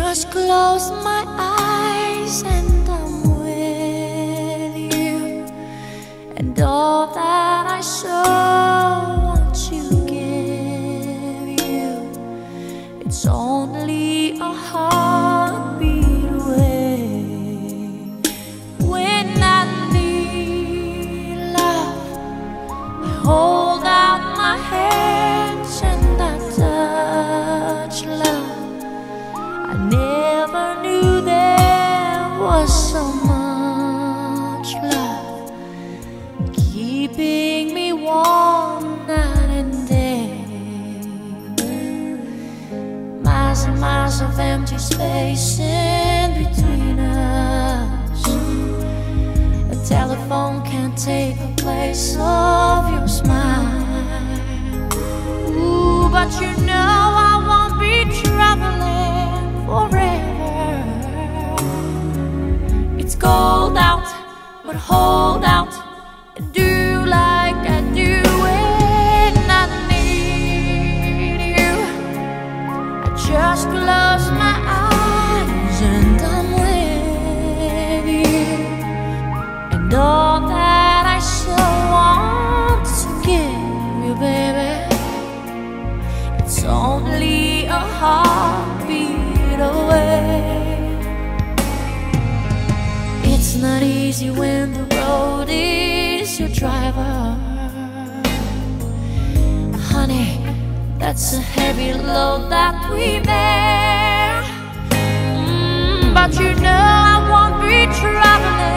just close my eyes and I'm with you, and all keeping me warm night and day. Miles and miles of empty space in between us. A telephone can't take the place of your smile. Ooh, but you know I won't be traveling forever. It's cold out, but hold out do when the road is your driver. Honey, that's a heavy load that we bear. Mm, but you know I won't be traveling